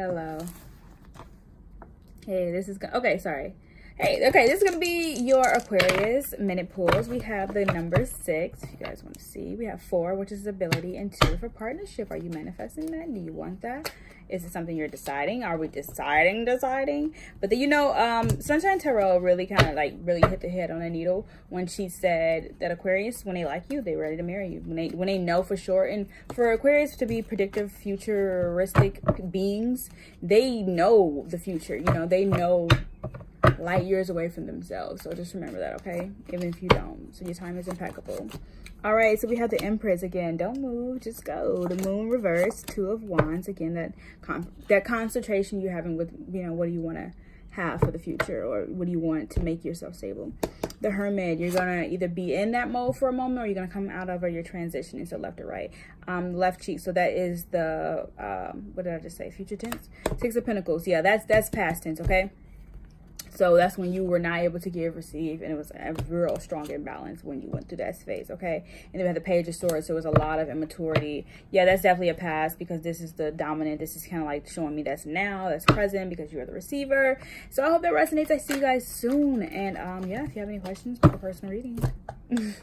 Hello. Hey, this is, okay, sorry. Hey, okay, this is to be your Aquarius minute pools. We have the number six, if you guys want to see. We have four, which is ability, and two for partnership. Are you manifesting that? Do you want that? Is it something you're deciding? Are we deciding, deciding? But then, you know, um, Sunshine Tarot really kind of like really hit the head on a needle when she said that Aquarius, when they like you, they're ready to marry you. When they, when they know for sure. And for Aquarius to be predictive, futuristic beings, they know the future. You know, they know light years away from themselves. So just remember that, okay? Even if you don't. So your time is impeccable. All right, so we have the Empress again. Don't move, just go. The Moon reverse, Two of Wands. Again, that con that concentration you're having with, you know, what do you want to have for the future or what do you want to make yourself stable. The Hermit, you're going to either be in that mode for a moment or you're going to come out of or you're transitioning, so left or right. Um, left cheek, so that is the, um, what did I just say, future tense? Six of Pentacles, yeah, that's, that's past tense, okay? So that's when you were not able to give, receive, and it was a real strong imbalance when you went through that phase, okay? And then we had the Page of Swords, so it was a lot of immaturity. Yeah, that's definitely a past because this is the dominant. This is kind of like showing me that's now, that's present because you're the receiver. So I hope that resonates. I see you guys soon. And um, yeah, if you have any questions, a personal reading.